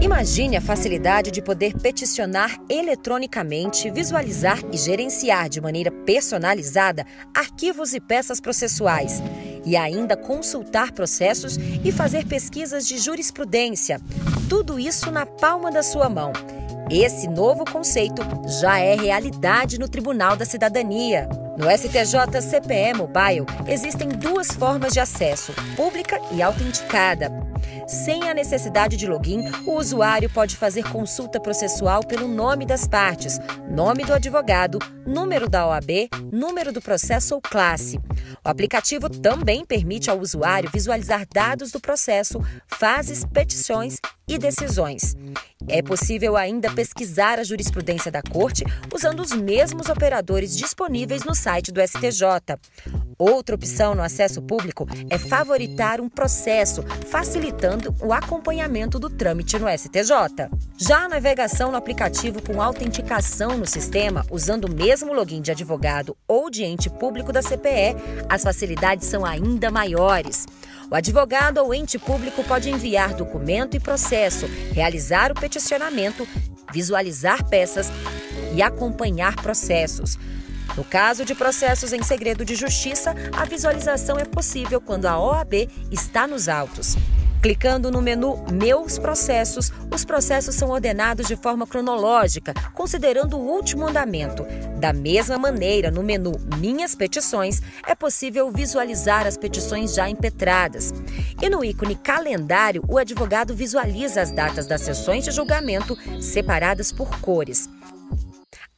Imagine a facilidade de poder peticionar eletronicamente, visualizar e gerenciar de maneira personalizada arquivos e peças processuais, e ainda consultar processos e fazer pesquisas de jurisprudência. Tudo isso na palma da sua mão. Esse novo conceito já é realidade no Tribunal da Cidadania. No STJ CPE Mobile existem duas formas de acesso: pública e autenticada. Sem a necessidade de login, o usuário pode fazer consulta processual pelo nome das partes, nome do advogado, número da OAB, número do processo ou classe. O aplicativo também permite ao usuário visualizar dados do processo, fases, petições e decisões. É possível ainda pesquisar a jurisprudência da Corte usando os mesmos operadores disponíveis no site do STJ. Outra opção no acesso público é favoritar um processo, facilitando o acompanhamento do trâmite no STJ. Já a navegação no aplicativo com autenticação no sistema, usando o mesmo login de advogado ou de ente público da CPE, as facilidades são ainda maiores. O advogado ou ente público pode enviar documento e processo, realizar o peticionamento, visualizar peças e acompanhar processos. No caso de processos em segredo de justiça, a visualização é possível quando a OAB está nos autos. Clicando no menu Meus Processos, os processos são ordenados de forma cronológica, considerando o último andamento. Da mesma maneira, no menu Minhas Petições, é possível visualizar as petições já impetradas. E no ícone Calendário, o advogado visualiza as datas das sessões de julgamento separadas por cores.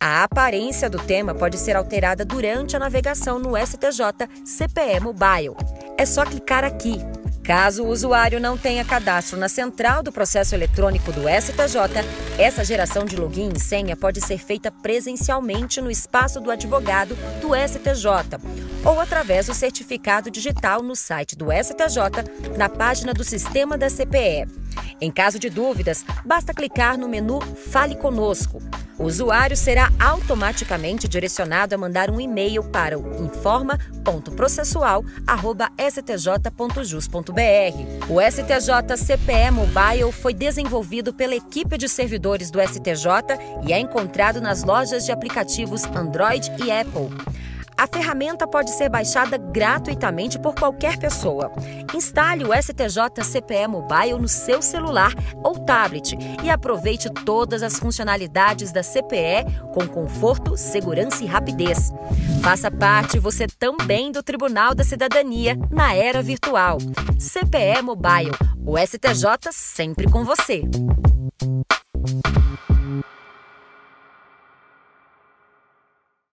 A aparência do tema pode ser alterada durante a navegação no STJ CPE Mobile. É só clicar aqui. Caso o usuário não tenha cadastro na central do processo eletrônico do STJ, essa geração de login e senha pode ser feita presencialmente no espaço do advogado do STJ ou através do certificado digital no site do STJ, na página do sistema da CPE. Em caso de dúvidas, basta clicar no menu Fale Conosco. O usuário será automaticamente direcionado a mandar um e-mail para o informa.processual.stj.jus.br. O STJ CPE Mobile foi desenvolvido pela equipe de servidores do STJ e é encontrado nas lojas de aplicativos Android e Apple. A ferramenta pode ser baixada gratuitamente por qualquer pessoa. Instale o STJ CPE Mobile no seu celular ou tablet e aproveite todas as funcionalidades da CPE com conforto, segurança e rapidez. Faça parte você também do Tribunal da Cidadania na era virtual. CPE Mobile, o STJ sempre com você.